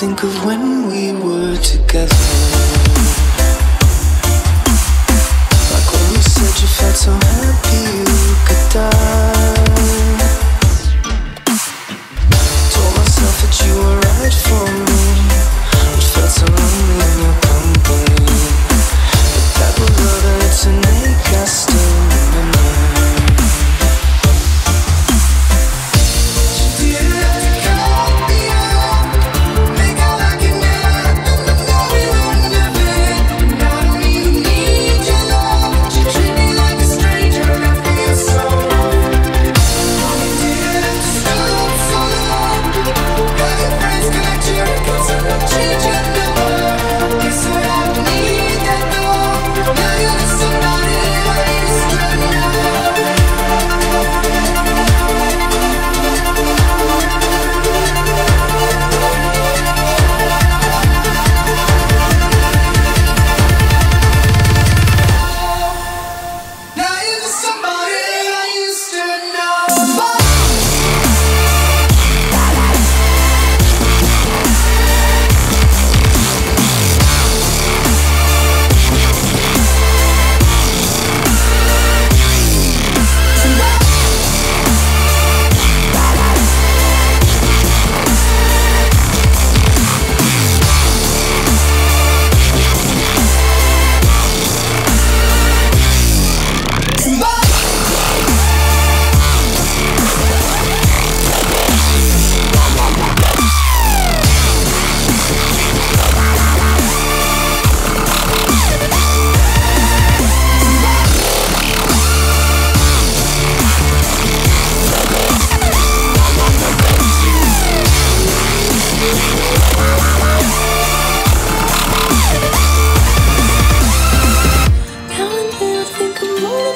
Think of when we were together. Like when we said you felt so happy you could die. Told myself that you were right for me.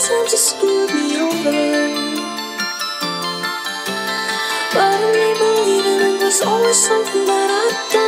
Sometimes you screw me over. But I may believe in it There's always something that I don't